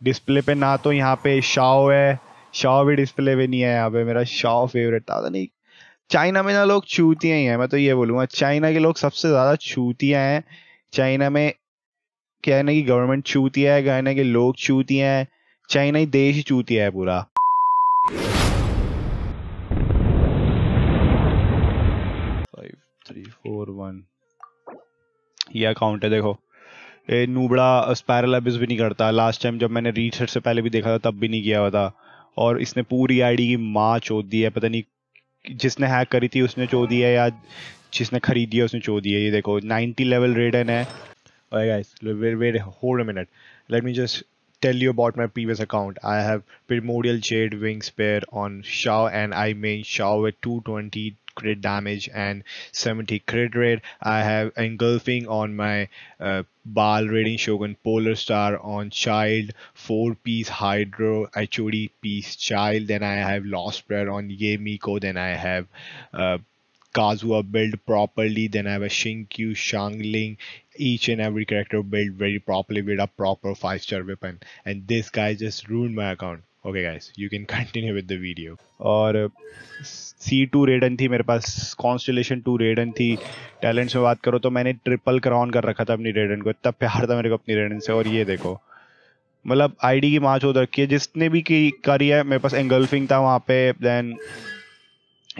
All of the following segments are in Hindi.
डिस्प्ले पे, ना तो यहाँ पे शाओ है। शाओ भी डिस्प्ले पे नहीं है यहाँ पे। मेरा शाओ फेवरेट था। नहीं चाइना में ना लोग चूतियाँ ही हैं। मैं तो ये बोलूँगा चाइना के लोग सबसे ज़्यादा चूतियाँ हैं। चाइना में कहना की गवर्नमेंट चूतिया है कहना के लोग चूतिया हैं। चाइना ही देश ही चूतिया है पूरा। थ्री फोर वन ये अकाउंट है, देखो। नूबड़ा स्पायरल अब भी नहीं करता। लास्ट टाइम जब मैंने रीसेट से पहले भी देखा था, तब भी नहीं किया हुआ था। और इसने पूरी आईडी की माँ चो दी है। पता नहीं जिसने हैक करी थी, उसने चो दी है या जिसने खरीदी है, उसने चो दी है। ये देखो 90 लेवल रेडन है guys wait minute let me just tell you about my previous account I have primordial jade wing spear on Xiao and I main Xiao two twenty crit damage and 70 crit rate. I have Engulfing on my uh, Bal Raiding Shogun Polar Star on Child, 4 piece Hydro HOD piece Child. Then I have Lost Prayer on Yemiko. Then I have uh, Kazuha built properly. Then I have a Shinkyu, Shangling, each and every character built very properly with a proper 5 star weapon. And this guy just ruined my account. Okay guys you can continue with the video और सी टू रेडन थी मेरे पास कॉन्स्टलेशन टू रेडन थी। टैलेंट्स में बात करो तो मैंने ट्रिपल क्राउन कर रखा था अपनी रेडन को। इतना प्यार था मेरे को अपनी रेडन से। और ये देखो मतलब आईडी की माँ चौध रखी है। जिसने भी की करी है, मेरे पास एंगल्फिंग था वहाँ पे। देन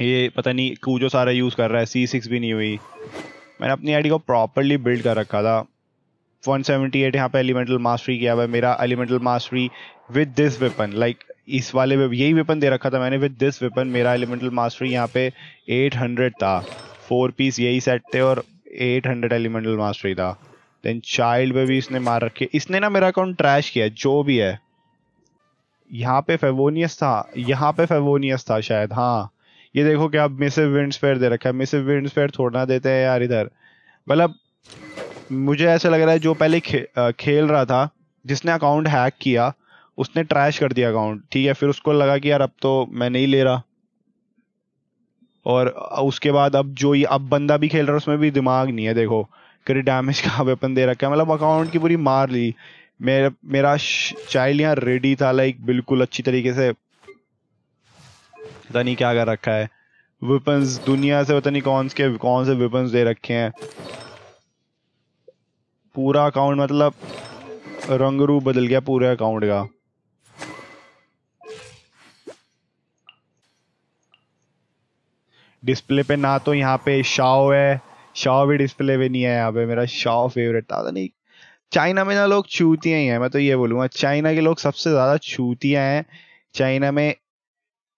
ये पता नहीं कूजो सारा यूज़ कर रहा है। सी सिक्स भी नहीं हुई। मैंने अपनी आईडी को प्रॉपरली बिल्ड कर रखा था। 178 यहाँ पे एलिमेंटल मास्टरी किया हुआ है। मेरा elemental mastery with this weapon like इस वाले में यही वेपन दे रखा था मैंने विद दिस वेपन मेरा एलिमेंटल मास्टरी यहाँ पे 800 था। फोर पीस यही सेट थे और 800 एलिमेंटल मास्टरी था। देन चाइल्ड पे भी इसने मार रखे इसने ना मेरा अकाउंट ट्रैश किया जो भी है। यहाँ पे फेवोनियस था। यहाँ पे फेवोनियस था शायद हाँ। ये देखो कि क्या मिसिव विंड स्पेयर दे रखा है। मिसिव विंड स्पेयर थोड़ा देते हैं यार इधर। मतलब मुझे ऐसा लग रहा है जो पहले खे, खेल रहा था जिसने अकाउंट हैक किया उसने ट्रैश कर दिया अकाउंट ठीक है? फिर उसको लगा कि यार अब तो मैं नहीं ले रहा। और उसके बाद अब जो ये अब बंदा भी खेल रहा है उसमें भी दिमाग नहीं है देखो। करी डैमेज का वेपन दे रखा है। मतलब अकाउंट की पूरी मार ली। मेरा मेरा चाइल्ड यहाँ रेडी था लाइक बिल्कुल अच्छी तरीके से। पता नहीं क्या कर रखा है। वेपन्स दुनिया से पता नहीं कौन के कौन से वेपन्स दे रखे हैं। पूरा अकाउंट मतलब रंग रूप बदल गया पूरे अकाउंट का। डिस्प्ले पे ना तो यहाँ पे शाओ है। शाओ भी डिस्प्ले पे नहीं है यहाँ पे। मेरा शाओ फेवरेट था। नहीं चाइना में ना लोग चूतियाँ ही हैं। मैं तो ये बोलूँगा चाइना के लोग सबसे ज़्यादा चूतियाँ हैं। चाइना में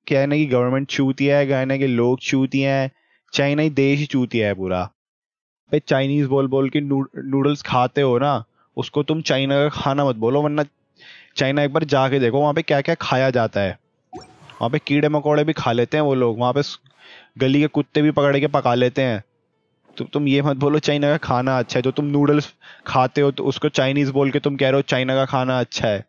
कहने की गवर्नमेंट चूतिया है, कहने के लोग चूतिया हैं। चाइना ही देश ही चूतिया है पूरा। पे चाइनीज़ बोल बोल के नूडल्स खाते हो ना, उसको तुम चाइना का खाना मत बोलो, वरना चाइना एक बार जाके देखो, वहाँ पे क्या क्या खाया जाता है। वहाँ पे कीड़े मकोड़े भी खा लेते हैं वो लोग, वहाँ पे गली के कुत्ते भी पकड़ के पका लेते हैं। तो तुम ये मत बोलो चाइना का खाना अच्छा है, जो तुम नूडल्स खाते हो तो उसको चाइनीज़ बोल के तुम कह रहे हो चाइना का खाना अच्छा है।